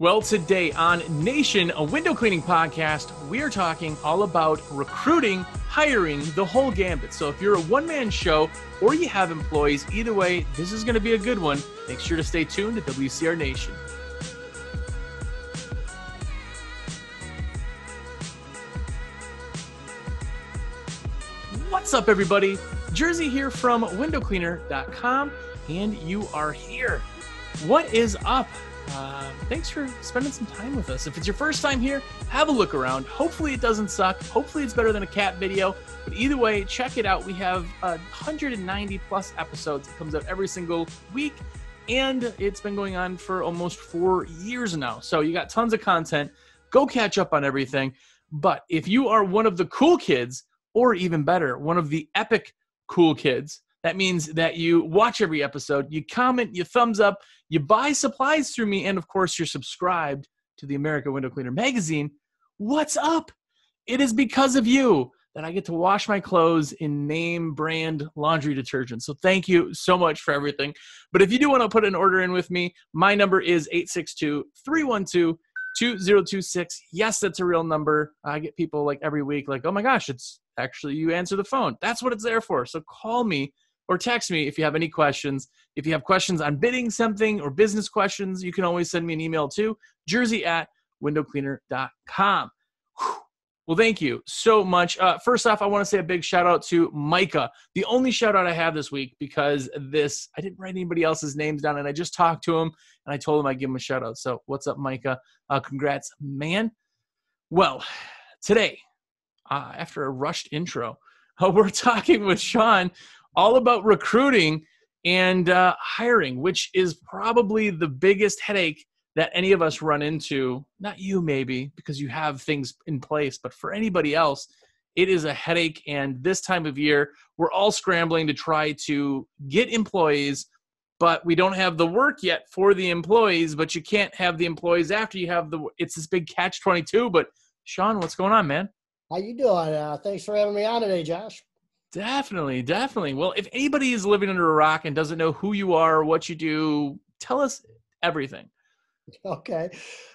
Well, today on Nation, a window cleaning podcast, we are talking all about recruiting, hiring, the whole gambit. So if you're a one man show or you have employees, either way, this is going to be a good one. Make sure to stay tuned to WCR Nation. What's up, everybody? Jersey here from windowcleaner.com, and you are here. What is up? Uh, thanks for spending some time with us. If it's your first time here, have a look around. Hopefully, it doesn't suck. Hopefully, it's better than a cat video. But either way, check it out. We have uh, 190 plus episodes. It comes out every single week, and it's been going on for almost four years now. So you got tons of content. Go catch up on everything. But if you are one of the cool kids, or even better, one of the epic cool kids, that means that you watch every episode, you comment, you thumbs up, you buy supplies through me, and of course, you're subscribed to the American Window Cleaner magazine. What's up? It is because of you that I get to wash my clothes in name brand laundry detergent. So thank you so much for everything. But if you do want to put an order in with me, my number is 862 312 2026. Yes, that's a real number. I get people like every week, like, oh my gosh, it's actually you answer the phone. That's what it's there for. So call me or text me if you have any questions. If you have questions on bidding something or business questions, you can always send me an email to jersey at windowcleaner.com. Well, thank you so much. Uh, first off, I want to say a big shout out to Micah. The only shout out I have this week because this, I didn't write anybody else's names down and I just talked to him and I told him I'd give him a shout out. So, what's up, Micah? Uh, congrats, man. Well, today, uh, after a rushed intro, uh, we're talking with Sean all about recruiting and uh, hiring, which is probably the biggest headache that any of us run into. Not you, maybe, because you have things in place, but for anybody else, it is a headache. And this time of year, we're all scrambling to try to get employees, but we don't have the work yet for the employees. But you can't have the employees after you have the. It's this big catch twenty two. But Sean, what's going on, man? How you doing? Uh, thanks for having me on today, Josh. Definitely, definitely. Well, if anybody is living under a rock and doesn't know who you are, what you do, tell us everything. Okay.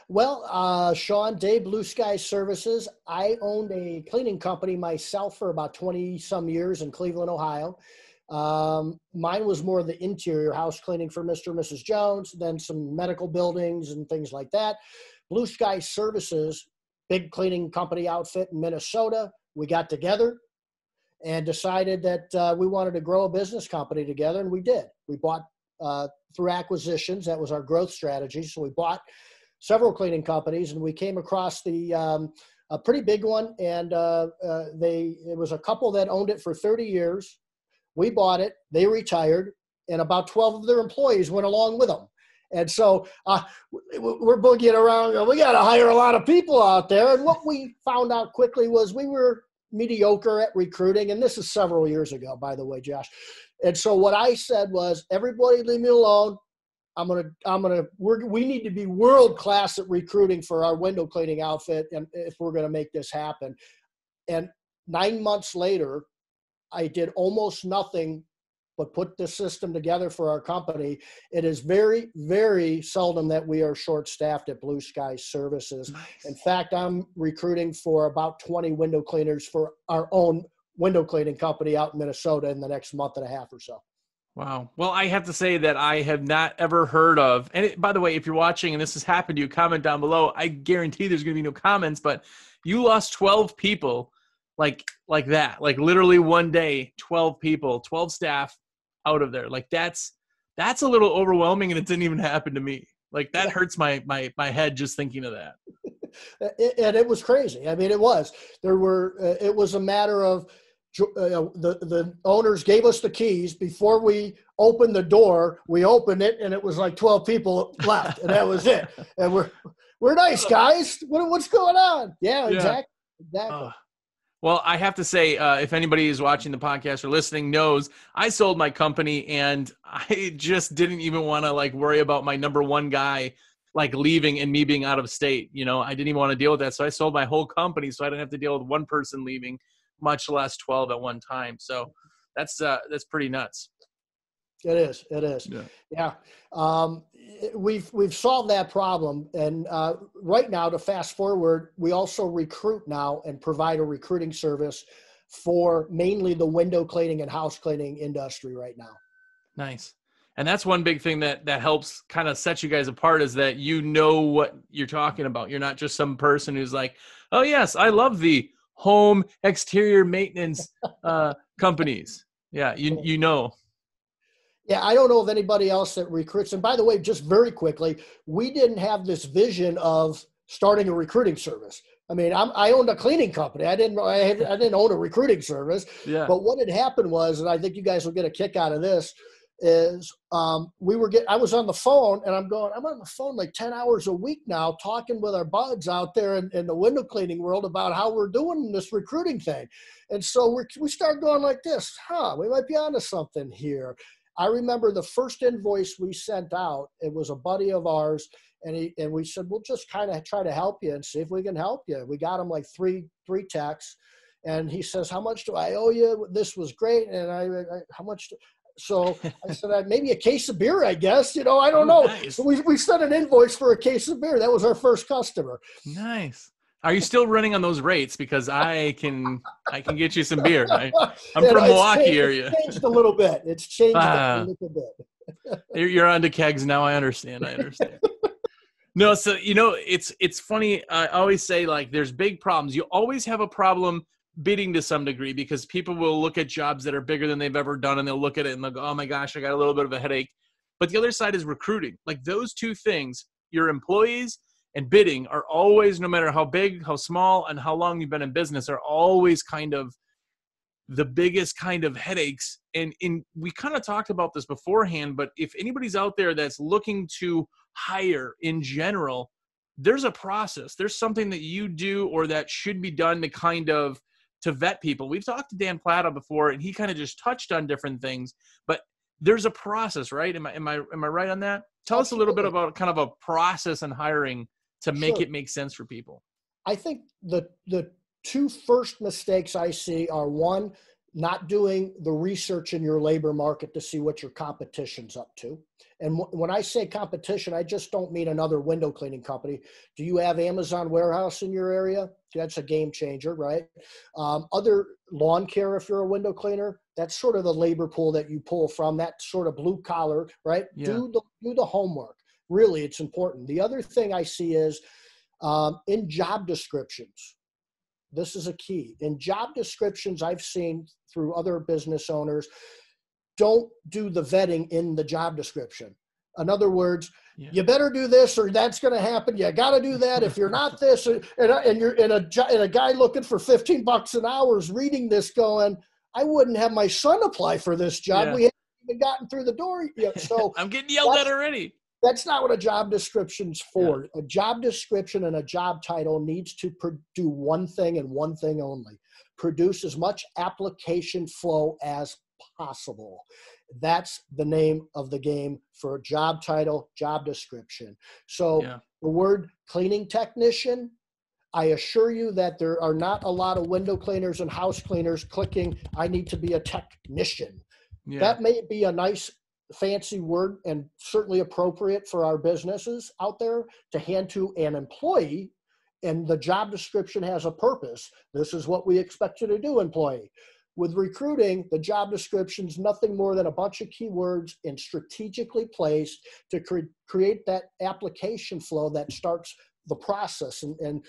Well, uh, Sean, Day Blue Sky Services. I owned a cleaning company myself for about 20 some years in Cleveland, Ohio. Um, mine was more the interior house cleaning for Mr. and Mrs. Jones, then some medical buildings and things like that. Blue Sky Services, big cleaning company outfit in Minnesota. We got together and decided that uh, we wanted to grow a business company together, and we did. We bought uh, through acquisitions. That was our growth strategy. So we bought several cleaning companies, and we came across the um, a pretty big one, and uh, uh they it was a couple that owned it for 30 years. We bought it. They retired, and about 12 of their employees went along with them. And so uh, we're boogieing around. We got to hire a lot of people out there. And what we found out quickly was we were mediocre at recruiting. And this is several years ago, by the way, Josh. And so what I said was, everybody leave me alone. I'm gonna, I'm gonna, we need to be world class at recruiting for our window cleaning outfit, and if we're gonna make this happen. And nine months later, I did almost nothing but put the system together for our company. It is very, very seldom that we are short staffed at Blue Sky Services. Nice. In fact, I'm recruiting for about 20 window cleaners for our own window cleaning company out in Minnesota in the next month and a half or so. Wow. Well, I have to say that I have not ever heard of. And it, by the way, if you're watching and this has happened to you, comment down below. I guarantee there's going to be no comments, but you lost 12 people like like that. Like literally one day, 12 people, 12 staff out of there. Like that's that's a little overwhelming, and it didn't even happen to me. Like that hurts my my my head just thinking of that. and it was crazy. I mean, it was. There were. Uh, it was a matter of uh, the the owners gave us the keys before we opened the door. We opened it, and it was like twelve people left, and that was it. And we're we're nice guys. What, what's going on? Yeah, yeah. exactly. Exactly. Uh, well, I have to say, uh, if anybody is watching the podcast or listening knows, I sold my company and I just didn't even want to like worry about my number one guy like leaving and me being out of state. You know, I didn't even want to deal with that. So I sold my whole company so I didn't have to deal with one person leaving, much less 12 at one time. So that's uh, that's pretty nuts. It is. It is. Yeah. yeah. Um, we've we've solved that problem, and uh, right now, to fast forward, we also recruit now and provide a recruiting service for mainly the window cleaning and house cleaning industry right now. Nice. And that's one big thing that that helps kind of set you guys apart is that you know what you're talking about. You're not just some person who's like, "Oh yes, I love the home exterior maintenance uh, companies." Yeah, you you know. Yeah, I don't know of anybody else that recruits. And by the way, just very quickly, we didn't have this vision of starting a recruiting service. I mean, I'm, i owned a cleaning company. I didn't. I, had, I didn't own a recruiting service. Yeah. But what had happened was, and I think you guys will get a kick out of this, is um, we were get. I was on the phone, and I'm going. I'm on the phone like ten hours a week now, talking with our buds out there in, in the window cleaning world about how we're doing this recruiting thing. And so we we started going like this. Huh? We might be onto something here. I remember the first invoice we sent out. It was a buddy of ours and he and we said we'll just kind of try to help you and see if we can help you. We got him like three three texts, and he says, "How much do I owe you? This was great." And I, I how much? Do, so I said, maybe a case of beer, I guess. You know, I don't know. Nice. We, we sent an invoice for a case of beer. That was our first customer. Nice. Are you still running on those rates? Because I can I can get you some beer. I, am from Milwaukee changed, area. It's changed a little bit. It's changed uh, a ah. little bit. you're on to kegs now. I understand. I understand. No, so you know, it's it's funny. I always say like there's big problems. You always have a problem bidding to some degree because people will look at jobs that are bigger than they've ever done and they'll look at it and they'll go, "Oh my gosh, I got a little bit of a headache." But the other side is recruiting. Like those two things, your employees and bidding are always no matter how big, how small and how long you've been in business are always kind of the biggest kind of headaches and in we kind of talked about this beforehand but if anybody's out there that's looking to hire in general, there's a process. There's something that you do or that should be done to kind of to vet people. We've talked to Dan Plata before, and he kind of just touched on different things, but there's a process, right? Am I am I am I right on that? Tell Absolutely. us a little bit about kind of a process in hiring to make sure. it make sense for people. I think the the two first mistakes I see are one, not doing the research in your labor market to see what your competition's up to. And w- when I say competition, I just don't mean another window cleaning company. Do you have Amazon warehouse in your area? That's a game changer, right? Um, other lawn care, if you're a window cleaner, that's sort of the labor pool that you pull from. That sort of blue collar, right? Yeah. Do the do the homework. Really, it's important. The other thing I see is um, in job descriptions this is a key. In job descriptions, I've seen through other business owners, don't do the vetting in the job description. In other words, yeah. you better do this or that's going to happen. You got to do that. If you're not this, and, and you're in a, and a guy looking for 15 bucks an hour is reading this going, I wouldn't have my son apply for this job. Yeah. We haven't even gotten through the door yet. So I'm getting yelled at already. That's not what a job description's for. Yeah. A job description and a job title needs to do one thing and one thing only produce as much application flow as possible. That's the name of the game for a job title, job description. So yeah. the word cleaning technician, I assure you that there are not a lot of window cleaners and house cleaners clicking, I need to be a technician. Yeah. That may be a nice fancy word and certainly appropriate for our businesses out there to hand to an employee and the job description has a purpose. This is what we expect you to do employee. With recruiting the job description is nothing more than a bunch of keywords and strategically placed to cre- create that application flow that starts the process. And, and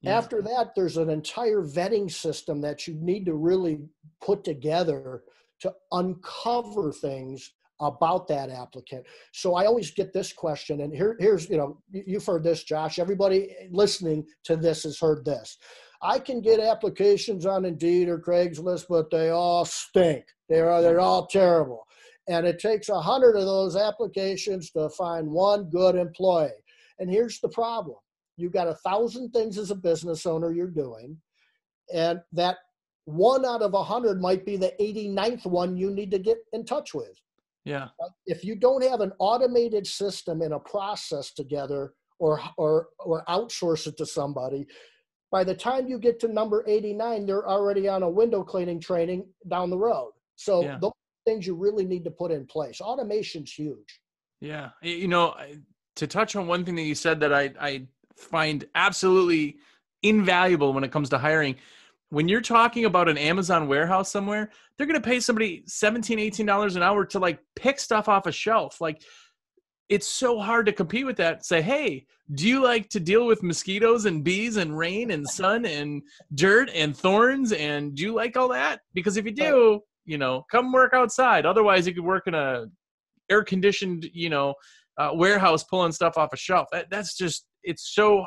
yeah. after that there's an entire vetting system that you need to really put together to uncover things about that applicant. So I always get this question, and here, here's, you know, you've heard this, Josh. Everybody listening to this has heard this. I can get applications on Indeed or Craigslist, but they all stink. They're, they're all terrible. And it takes a hundred of those applications to find one good employee. And here's the problem. You've got a thousand things as a business owner you're doing, and that one out of a hundred might be the 89th one you need to get in touch with. Yeah. If you don't have an automated system and a process together or or or outsource it to somebody, by the time you get to number 89, they're already on a window cleaning training down the road. So yeah. those things you really need to put in place. Automation's huge. Yeah. You know, to touch on one thing that you said that I, I find absolutely invaluable when it comes to hiring. When you're talking about an Amazon warehouse somewhere, they're going to pay somebody 17, 18 dollars an hour to like pick stuff off a shelf. Like it's so hard to compete with that. Say, hey, do you like to deal with mosquitoes and bees and rain and sun and dirt and thorns? And do you like all that? Because if you do, you know, come work outside. Otherwise, you could work in a air conditioned, you know, uh, warehouse pulling stuff off a shelf. That, that's just it's so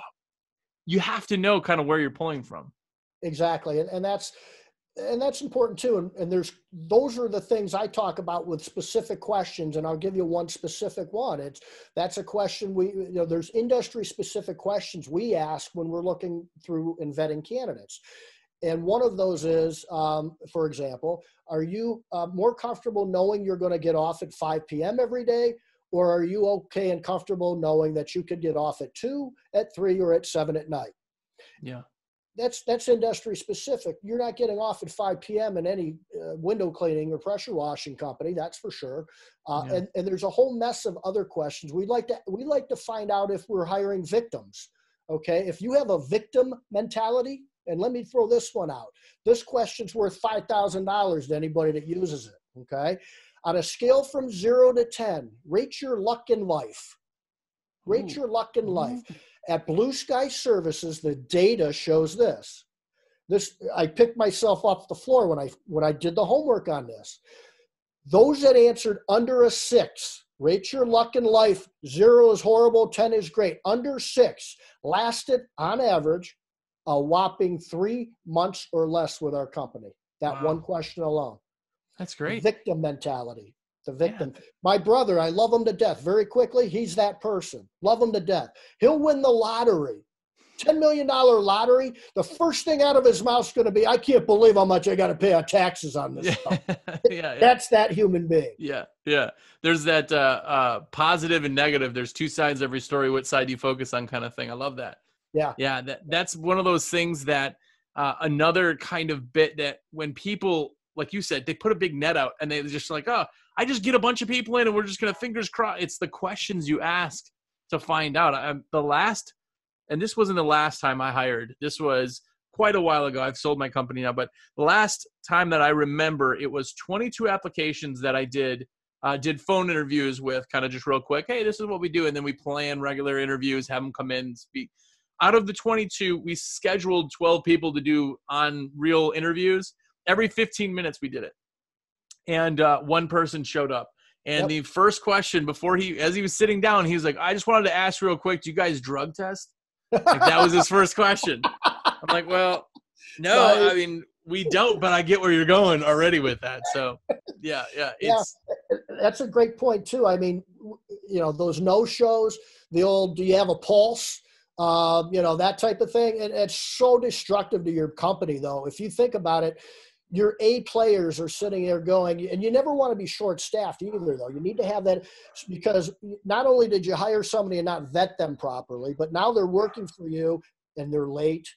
you have to know kind of where you're pulling from. Exactly, and and that's and that's important too. And, and there's those are the things i talk about with specific questions and i'll give you one specific one. It's that's a question we you know there's industry specific questions we ask when we're looking through and vetting candidates. And one of those is um, for example are you uh, more comfortable knowing you're going to get off at 5 p.m every day or are you okay and comfortable knowing that you could get off at 2 at 3 or at 7 at night? Yeah that's that's industry specific. You're not getting off at 5 p.m. in any uh, window cleaning or pressure washing company, that's for sure. Uh, yeah. and, and there's a whole mess of other questions. We like to we like to find out if we're hiring victims. Okay, if you have a victim mentality, and let me throw this one out. This question's worth five thousand dollars to anybody that uses it. Okay, on a scale from zero to ten, rate your luck in life. Rate your luck in life. Mm-hmm. At Blue Sky Services, the data shows this. This I picked myself off the floor when I when I did the homework on this. Those that answered under a six, rate your luck in life. Zero is horrible, 10 is great. Under six lasted on average a whopping three months or less with our company. That wow. one question alone. That's great. Victim mentality the victim. Yeah. My brother, I love him to death. Very quickly, he's that person. Love him to death. He'll win the lottery. $10 million lottery, the first thing out of his mouth is going to be, I can't believe how much I got to pay on taxes on this yeah. yeah, yeah, That's that human being. Yeah, yeah. There's that uh, uh, positive and negative. There's two sides every story. What side do you focus on kind of thing. I love that. Yeah. Yeah, that, that's one of those things that uh, another kind of bit that when people, like you said, they put a big net out and they just like, oh, I just get a bunch of people in and we're just going to fingers crossed. It's the questions you ask to find out. I, the last, and this wasn't the last time I hired. This was quite a while ago. I've sold my company now, but the last time that I remember, it was 22 applications that I did. Uh, did phone interviews with kind of just real quick. Hey, this is what we do, and then we plan regular interviews, have them come in and speak. Out of the 22, we scheduled 12 people to do on real interviews. Every 15 minutes, we did it and uh, one person showed up. And yep. the first question before he, as he was sitting down, he was like, "I just wanted to ask real quick, do you guys drug test?" Like that was his first question. I'm like, "Well, no, I mean we don't, but I get where you're going already with that." So, yeah, yeah, yeah, that's a great point too. I mean, you know, those no shows, the old, do you have a pulse? Um, you know, that type of thing. And it's so destructive to your company, though. If you think about it, your A players are sitting there going, and you never want to be short staffed either, though. You need to have that because not only did you hire somebody and not vet them properly, but now they're working for you and they're late,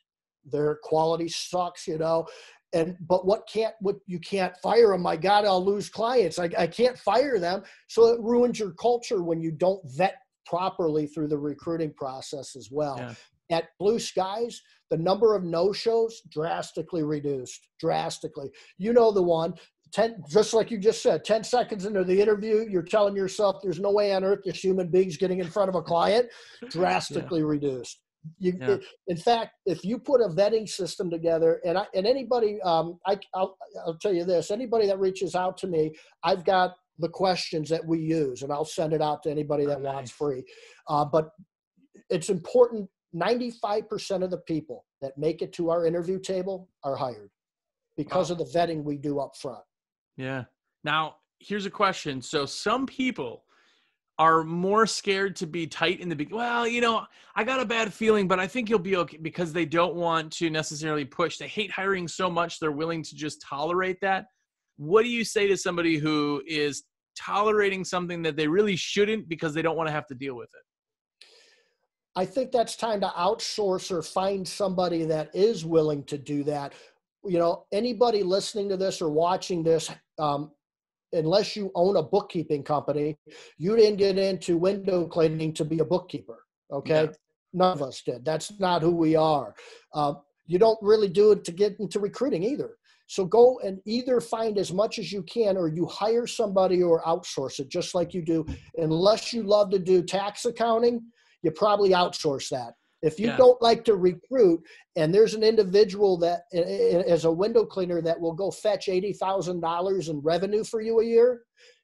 their quality sucks, you know. And but what can't what you can't fire them? My God, I'll lose clients. I, I can't fire them. So it ruins your culture when you don't vet properly through the recruiting process as well. Yeah. At Blue Skies, the number of no shows drastically reduced. Drastically. You know the one. 10, just like you just said, 10 seconds into the interview, you're telling yourself there's no way on earth this human being's getting in front of a client, drastically yeah. reduced. You, yeah. in fact, if you put a vetting system together, and I, and anybody, um, I, I'll, I'll tell you this: anybody that reaches out to me, I've got the questions that we use, and I'll send it out to anybody that oh, wants free. Uh, but it's important 95% of the people that make it to our interview table are hired because wow. of the vetting we do up front. Yeah. Now, here's a question. So, some people are more scared to be tight in the beginning. Well, you know, I got a bad feeling, but I think you'll be okay because they don't want to necessarily push. They hate hiring so much, they're willing to just tolerate that. What do you say to somebody who is tolerating something that they really shouldn't because they don't want to have to deal with it? I think that's time to outsource or find somebody that is willing to do that. You know, anybody listening to this or watching this, um, unless you own a bookkeeping company, you didn't get into window cleaning to be a bookkeeper. Okay. Yeah. None of us did. That's not who we are. Uh, you don't really do it to get into recruiting either. So go and either find as much as you can or you hire somebody or outsource it just like you do. Unless you love to do tax accounting, you probably outsource that. If you yeah. don't like to recruit and there's an individual that as a window cleaner that will go fetch $80,000 in revenue for you a year,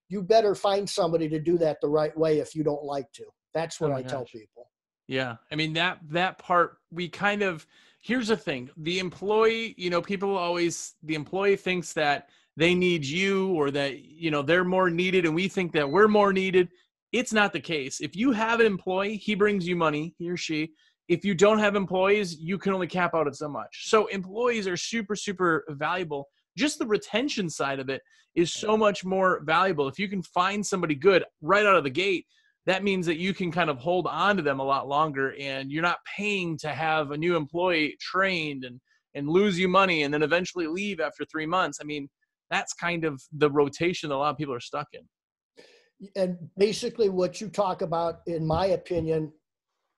you better find somebody to do that the right way if you don't like to. That's what oh I gosh. tell people. Yeah. I mean that that part we kind of here's the thing the employee you know people always the employee thinks that they need you or that you know they're more needed and we think that we're more needed it's not the case. If you have an employee he brings you money he or she. If you don't have employees you can only cap out at so much. So employees are super super valuable. Just the retention side of it is so much more valuable. If you can find somebody good right out of the gate that means that you can kind of hold on to them a lot longer and you're not paying to have a new employee trained and and lose you money and then eventually leave after three months. I mean that's kind of the rotation that a lot of people are stuck in and basically what you talk about in my opinion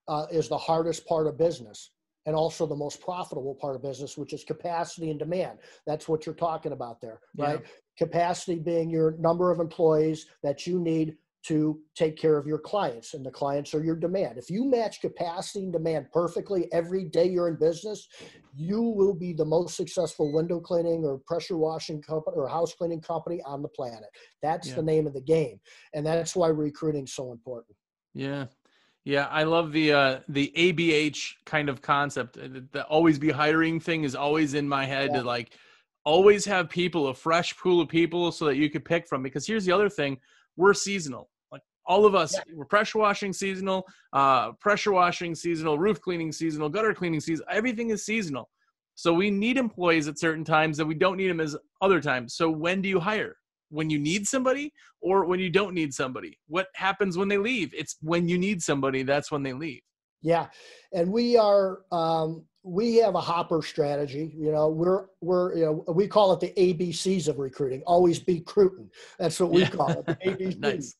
uh, is the hardest part of business and also the most profitable part of business which is capacity and demand that's what you're talking about there right yeah. capacity being your number of employees that you need to take care of your clients and the clients are your demand. If you match capacity and demand perfectly every day you're in business you will be the most successful window cleaning or pressure washing company or house cleaning company on the planet. That's yeah. the name of the game and that's why recruiting is so important. Yeah. Yeah i love the uh the abh kind of concept. The always be hiring thing is always in my head yeah. to like always have people a fresh pool of people so that you could pick from because here's the other thing we're seasonal all of us yeah. we're pressure washing seasonal uh, pressure washing seasonal roof cleaning seasonal gutter cleaning season everything is seasonal. So we need employees at certain times and we don't need them as other times. So when do you hire? When you need somebody or when you don't need somebody? What happens when they leave? It's when you need somebody that's when they leave. Yeah. And we are um, we have a hopper strategy you know we're we're you know we call it the abcs of recruiting always be recruiting that's what we yeah. call it the abcs nice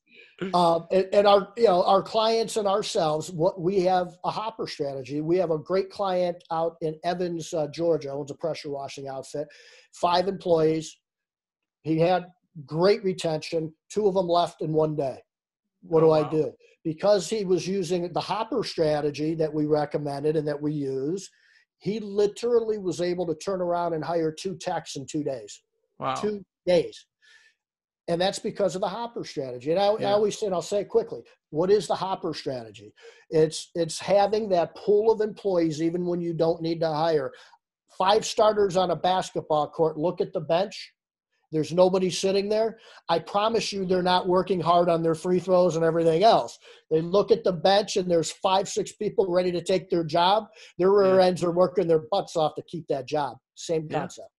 um, and, and, our you know our clients and ourselves what we have a hopper strategy. We have a great client out in evans uh, georgia owns a pressure washing outfit. Five employees. He had great retention. Two of them left in one day. What oh, do wow. i do? Because he was using the hopper strategy that we recommended and that we use he literally was able to turn around and hire two techs in two days. Wow. Two days and that's because of the hopper strategy. And I, yeah. I always say, and I'll say it quickly, what is the hopper strategy? It's it's having that pool of employees even when you don't need to hire. Five starters on a basketball court. Look at the bench. There's nobody sitting there. I promise you, they're not working hard on their free throws and everything else. They look at the bench and there's five, six people ready to take their job. Their rear ends are working their butts off to keep that job. Same concept.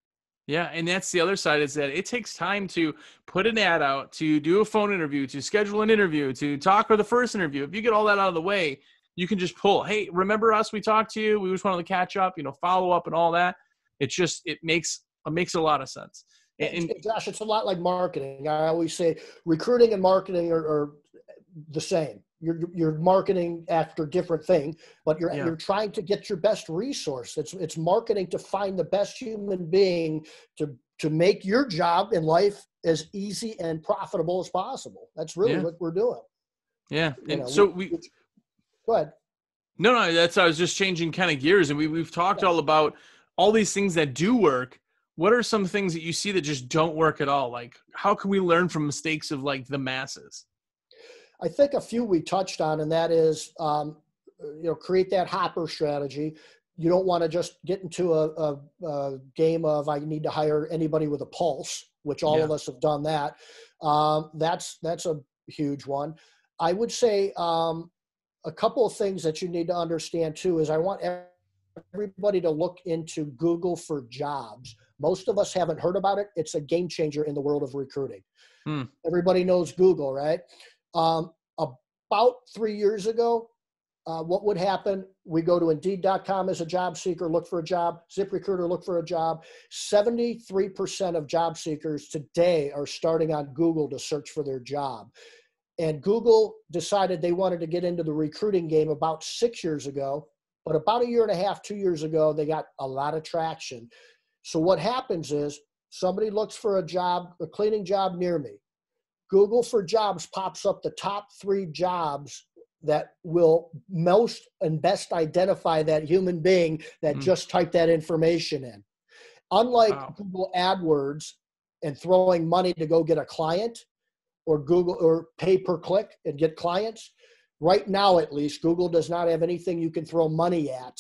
Yeah, and that's the other side is that it takes time to put an ad out, to do a phone interview, to schedule an interview, to talk for the first interview. If you get all that out of the way, you can just pull, hey, remember us? We talked to you. We just wanted to catch up, you know, follow up and all that. It just it makes it makes a lot of sense. And, and Josh, it's a lot like marketing. I always say recruiting and marketing are, are the same you're you're marketing after different thing but you're yeah. you're trying to get your best resource. It's it's marketing to find the best human being to to make your job in life as easy and profitable as possible. That's really yeah. what we're doing. Yeah and know, so we, we, go ahead. No no that's i was just changing kind of gears and we, we've talked yeah. all about all these things that do work. What are some things that you see that just don't work at all? Like how can we learn from mistakes of like the masses I think a few we touched on, and that is, um, you know, create that hopper strategy. You don't want to just get into a, a, a, game of I need to hire anybody with a pulse, which all yeah. of us have done that. Um, that's that's a huge one. I would say um, a couple of things that you need to understand too is I want everybody to look into Google for jobs. Most of us haven't heard about it. It's a game changer in the world of recruiting. Hmm. Everybody knows Google, right? Um, about three years ago, uh, what would happen? We go to Indeed.com as a job seeker, look for a job. ZipRecruiter, look for a job. 73% of job seekers today are starting on Google to search for their job. And Google decided they wanted to get into the recruiting game about six years ago. But about a year and a half, two years ago, they got a lot of traction. So what happens is somebody looks for a job, a cleaning job near me. Google for Jobs pops up the top three jobs that will most and best identify that human being that mm. just typed that information in. Unlike wow. Google AdWords and throwing money to go get a client or Google or pay per click and get clients, right now at least, Google does not have anything you can throw money at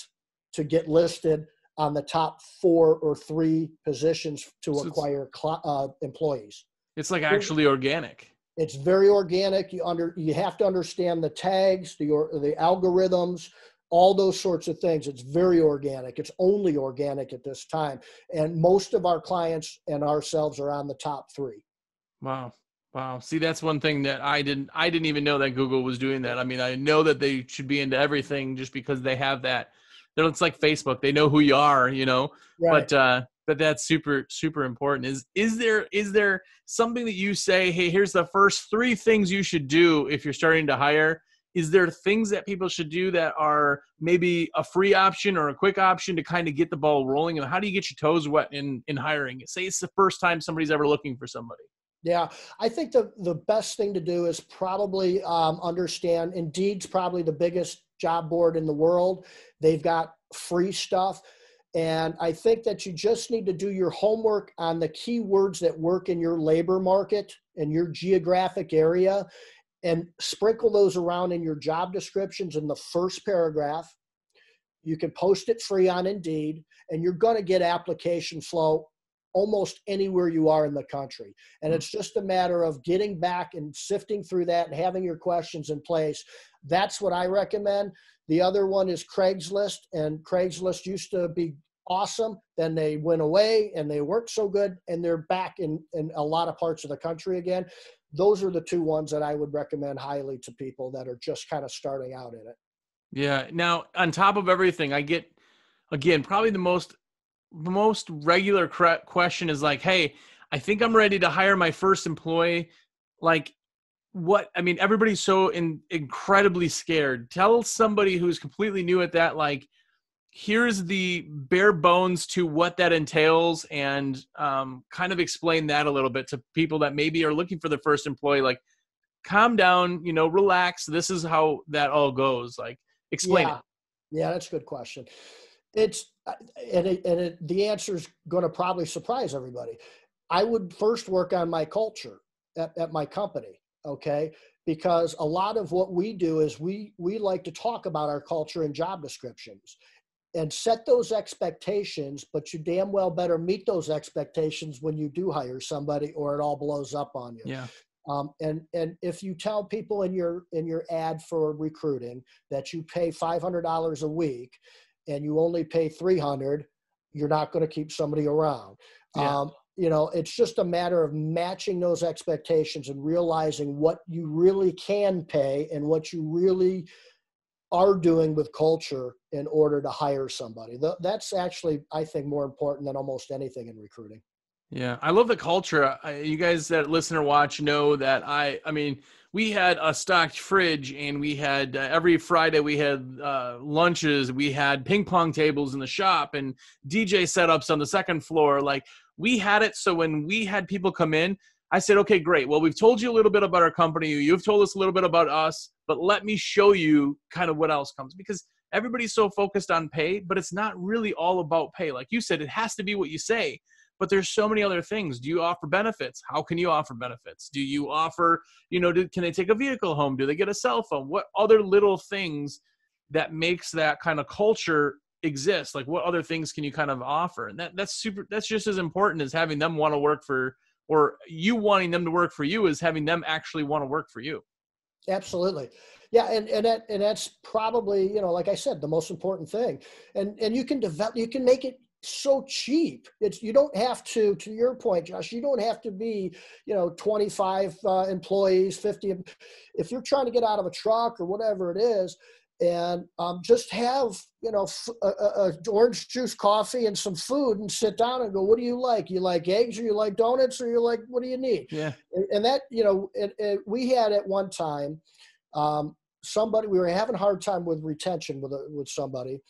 to get listed on the top four or three positions to so acquire cl- uh, employees. It's like actually organic. It's very organic. You under you have to understand the tags, the or, the algorithms, all those sorts of things. It's very organic. It's only organic at this time, and most of our clients and ourselves are on the top three. Wow. Wow. See, that's one thing that I didn't I didn't even know that Google was doing that. I mean, I know that they should be into everything just because they have that. It's like Facebook. They know who you are, you know. Right. But uh but that's super super important is is there is there something that you say hey here's the first three things you should do if you're starting to hire is there things that people should do that are maybe a free option or a quick option to kind of get the ball rolling and how do you get your toes wet in in hiring say it's the first time somebody's ever looking for somebody yeah, I think the, the best thing to do is probably um, understand Indeed's probably the biggest job board in the world. They've got free stuff. And I think that you just need to do your homework on the keywords that work in your labor market and your geographic area and sprinkle those around in your job descriptions in the first paragraph. You can post it free on Indeed, and you're going to get application flow almost anywhere you are in the country. And hmm. it's just a matter of getting back and sifting through that and having your questions in place. That's what I recommend. The other one is Craigslist, and Craigslist used to be awesome. Then they went away and they weren't so good, and they're back in, in a lot of parts of the country again. Those are the two ones that I would recommend highly to people that are just kind of starting out in it. Yeah. Now, on top of everything, I get again probably the most most regular question is like, "Hey, I think I'm ready to hire my first employee. Like, what i mean everybody's so in, incredibly scared tell somebody who's completely new at that like here's the bare bones to what that entails and um, kind of explain that a little bit to people that maybe are looking for their first employee like calm down you know relax this is how that all goes like explain yeah. it yeah that's a good question it's and, it, and it, the answer is going to probably surprise everybody. I would first work on my culture at, at my company okay? Because a lot of what we do is we we like to talk about our culture and job descriptions and set those expectations but you damn well better meet those expectations when you do hire somebody or it all blows up on you. Yeah. Um, and and if you tell people in your in your ad for recruiting that you pay $500 a week and you only pay 300 you're not going to keep somebody around. Yeah. um, you know it's just a matter of matching those expectations and realizing what you really can pay and what you really are doing with culture in order to hire somebody. That's actually i think more important than almost anything in recruiting yeah i love the culture. You guys that listen or watch know that i i mean we had a stocked fridge and we had uh, every friday we had uh, lunches we had ping pong tables in the shop and dj setups on the second floor like we had it. So when we had people come in i said okay great. Well we've told you a little bit about our company. You've told us a little bit about us but let me show you kind of what else comes. Because everybody's so focused on pay but it's not really all about pay. Like you said it has to be what you say but there's so many other things. Do you offer benefits? How can you offer benefits? Do you offer you know do, can they take a vehicle home? Do they get a cell phone? What other little things that makes that kind of culture exist? Like what other things can you kind of offer? And that that's super that's just as important as having them want to work for or you wanting them to work for you is having them actually want to work for you. Absolutely. Yeah and and that and that's probably you know like i said the most important thing. And and you can develop you can make it so cheap. It's you don't have to to your point josh you don't have to be you know 25 uh, employees 50 if you're trying to get out of a truck or whatever it is and um, just have you know a, a, a, orange juice coffee and some food and sit down and go what do you like? You like eggs or you like donuts or you like what do you need? Yeah. And, and that you know it, it, we had at one time um, somebody we were having a hard time with retention with a, with somebody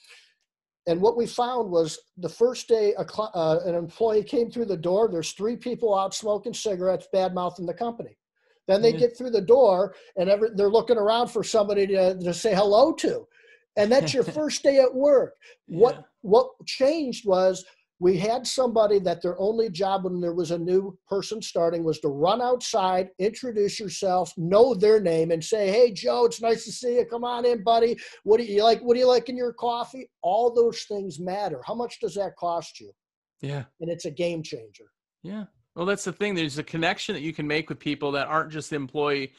and what we found was the first day a, uh, an employee came through the door there's three people out smoking cigarettes bad mouthing the company then they get through the door and every, they're looking around for somebody to, to say hello to. And that's your first day at work. What yeah. what changed was we had somebody that their only job when there was a new person starting was to run outside, introduce yourself, know their name, and say, "Hey, Joe, it's nice to see you. Come on in, buddy. What do you like? What do you like in your coffee?" All those things matter. How much does that cost you? Yeah, and it's a game changer. Yeah, well, that's the thing. There's a connection that you can make with people that aren't just employee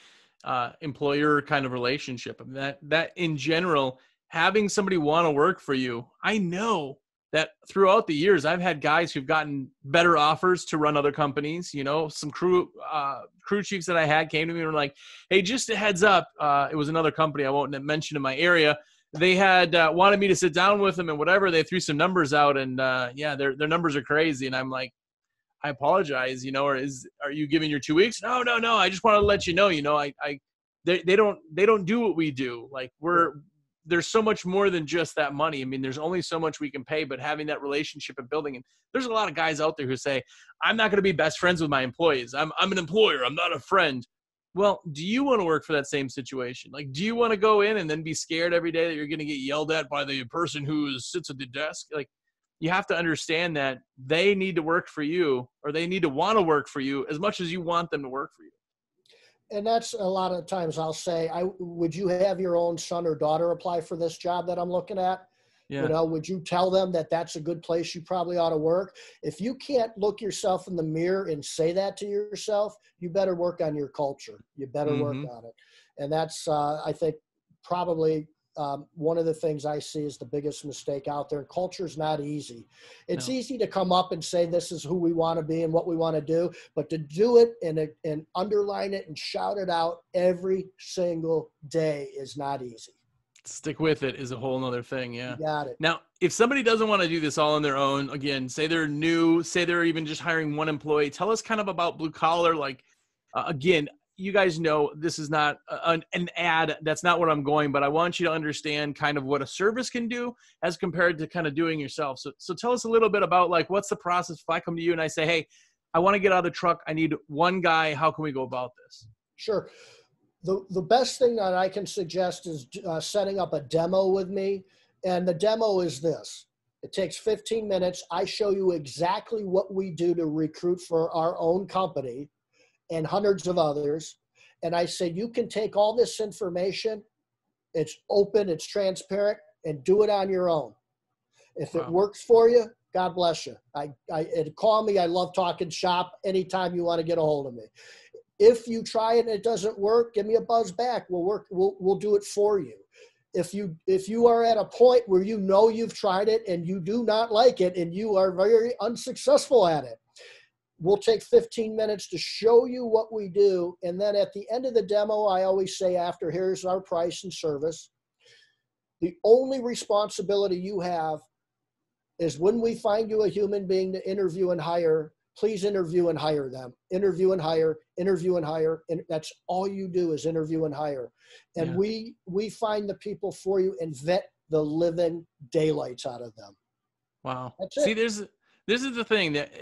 uh, employer kind of relationship. That that in general, having somebody want to work for you. I know that throughout the years, I've had guys who've gotten better offers to run other companies. You know, some crew uh, crew chiefs that I had came to me and were like, "Hey, just a heads up, uh, it was another company I won't mention in my area." They had uh, wanted me to sit down with them and whatever. They threw some numbers out, and uh, yeah, their their numbers are crazy. And I'm like, I apologize, you know, or is are you giving your two weeks? No, no, no. I just want to let you know, you know, I, I they, they don't they don't do what we do. Like we're there's so much more than just that money. I mean, there's only so much we can pay, but having that relationship and building and there's a lot of guys out there who say, I'm not going to be best friends with my employees. I'm I'm an employer. I'm not a friend. Well, do you want to work for that same situation? Like, do you want to go in and then be scared every day that you're going to get yelled at by the person who sits at the desk? Like, you have to understand that they need to work for you or they need to want to work for you as much as you want them to work for you and that's a lot of times i'll say i would you have your own son or daughter apply for this job that i'm looking at yeah. you know would you tell them that that's a good place you probably ought to work if you can't look yourself in the mirror and say that to yourself you better work on your culture you better mm-hmm. work on it and that's uh, i think probably um, one of the things I see is the biggest mistake out there. Culture is not easy. It's no. easy to come up and say this is who we want to be and what we want to do, but to do it and, and underline it and shout it out every single day is not easy. Stick with it is a whole nother thing. Yeah. You got it. Now, if somebody doesn't want to do this all on their own, again, say they're new, say they're even just hiring one employee, tell us kind of about blue collar. Like, uh, again, you guys know this is not an, an, ad. That's not what I'm going, but I want you to understand kind of what a service can do as compared to kind of doing yourself. So, so tell us a little bit about like what's the process if I come to you and I say, hey, I want to get out of the truck. I need one guy. How can we go about this? Sure. The, the best thing that I can suggest is uh, setting up a demo with me. And the demo is this it takes 15 minutes. I show you exactly what we do to recruit for our own company and hundreds of others. And I said, you can take all this information, it's open, it's transparent, and do it on your own. If wow. it works for you, God bless you. I, I call me. I love talking shop anytime you want to get a hold of me. If you try it and it doesn't work, give me a buzz back. We'll work. We'll we'll do it for you. If you if you are at a point where you know you've tried it and you do not like it and you are very unsuccessful at it, We'll take 15 minutes to show you what we do. And then at the end of the demo, I always say, after here's our price and service. The only responsibility you have is when we find you a human being to interview and hire, please interview and hire them. Interview and hire, interview and hire. And that's all you do is interview and hire. And yeah. we we find the people for you and vet the living daylights out of them. Wow. See, there's this is the thing that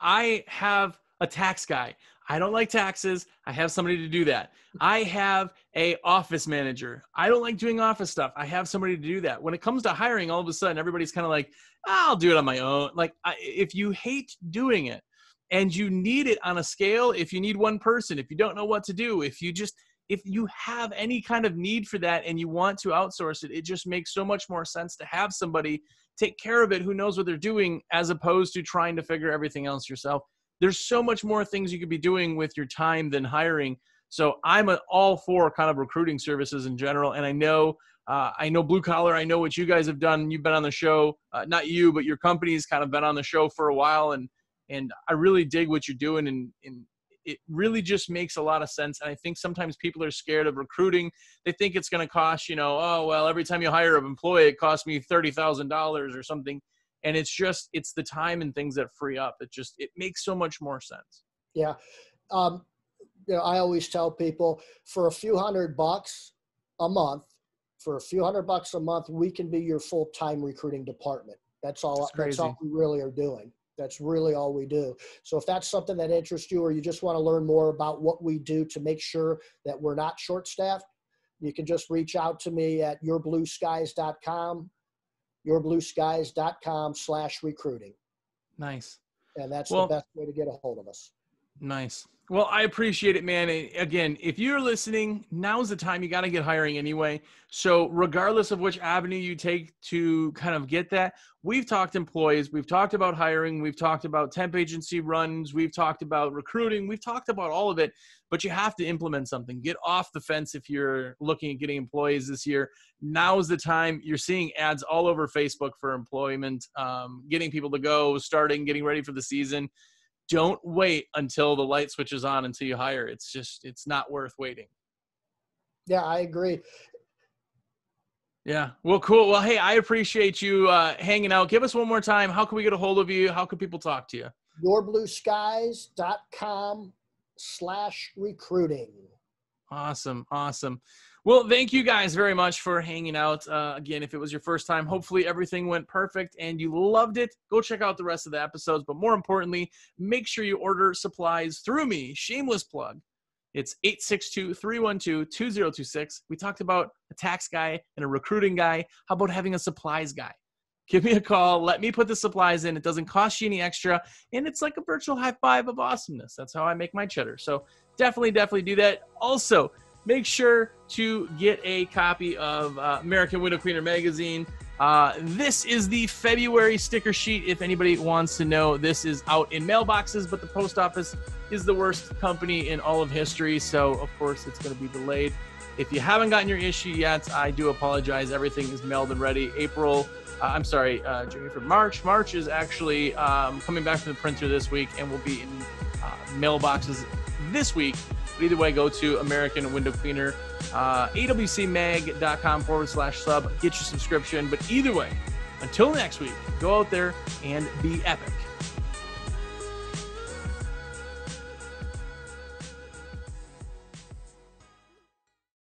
I have a tax guy. I don't like taxes. I have somebody to do that. I have a office manager. I don't like doing office stuff. I have somebody to do that. When it comes to hiring, all of a sudden everybody's kind of like, I'll do it on my own. Like if you hate doing it and you need it on a scale, if you need one person, if you don't know what to do, if you just if you have any kind of need for that and you want to outsource it, it just makes so much more sense to have somebody take care of it who knows what they're doing as opposed to trying to figure everything else yourself. There's so much more things you could be doing with your time than hiring. So i'm all for kind of recruiting services in general and i know uh, i know blue collar i know what you guys have done. You've been on the show uh, not you but your company's kind of been on the show for a while and and i really dig what you're doing and, and it really just makes a lot of sense. And I think sometimes people are scared of recruiting. They think it's going to cost, you know, oh, well, every time you hire an employee, it costs me $30,000 or something. And it's just, it's the time and things that free up. It just, it makes so much more sense. Yeah. Um, you know, I always tell people for a few hundred bucks a month, for a few hundred bucks a month, we can be your full time recruiting department. That's all. That's, that's all we really are doing. That's really all we do. So if that's something that interests you, or you just want to learn more about what we do to make sure that we're not short staffed, you can just reach out to me at yourblueskies.com, yourblueskies.com slash recruiting. Nice. And that's well, the best way to get a hold of us. Nice. Well, I appreciate it, man. And Again, if you're listening, now's the time. You got to get hiring anyway. So, regardless of which avenue you take to kind of get that, we've talked employees, we've talked about hiring, we've talked about temp agency runs, we've talked about recruiting, we've talked about all of it. But you have to implement something. Get off the fence if you're looking at getting employees this year. Now's the time. You're seeing ads all over Facebook for employment, um, getting people to go, starting, getting ready for the season don't wait until the light switches on until you hire. It's just it's not worth waiting. Yeah, I agree. Yeah. Well, cool. Well, hey, I appreciate you uh, hanging out. Give us one more time. How can we get a hold of you? How can people talk to you? Yourblueskies.com slash recruiting. Awesome. Awesome. Well, thank you guys very much for hanging out. Uh, again, if it was your first time, hopefully everything went perfect and you loved it. Go check out the rest of the episodes. But more importantly, make sure you order supplies through me. Shameless plug. It's 862 312 2026. We talked about a tax guy and a recruiting guy. How about having a supplies guy? Give me a call. Let me put the supplies in. It doesn't cost you any extra. And it's like a virtual high five of awesomeness. That's how I make my cheddar. So definitely, definitely do that. Also, make sure to get a copy of uh, American Window Cleaner magazine. Uh, this is the February sticker sheet. If anybody wants to know, this is out in mailboxes, but the post office is the worst company in all of history. So, of course, it's going to be delayed. If you haven't gotten your issue yet, I do apologize. Everything is mailed and ready. April, uh, I'm sorry, uh, January for March. March is actually um, coming back from the printer this week and will be in uh, mailboxes this week. But either way, go to American Window Cleaner, uh, awcmag.com forward slash sub. Get your subscription. But either way, until next week, go out there and be epic.